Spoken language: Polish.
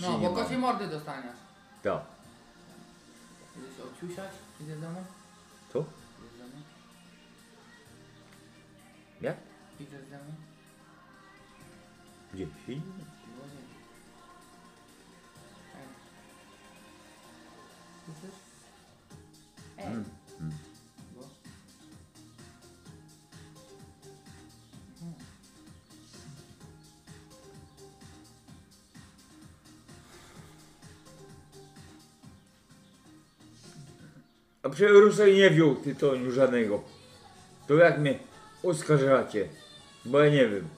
No, bo kocie mordy dostaniesz. Tak. Idę się odciusiać, idę z domu. Co? Idę z domu. Jak? Idę z domu. Gdzie? I- Boże. Ej. Słyszysz? Ej. Mm, mm. A przecież Rusek nie wziął tytoniu żadnego. To jak mnie oskarżacie? Bo ja nie wiem.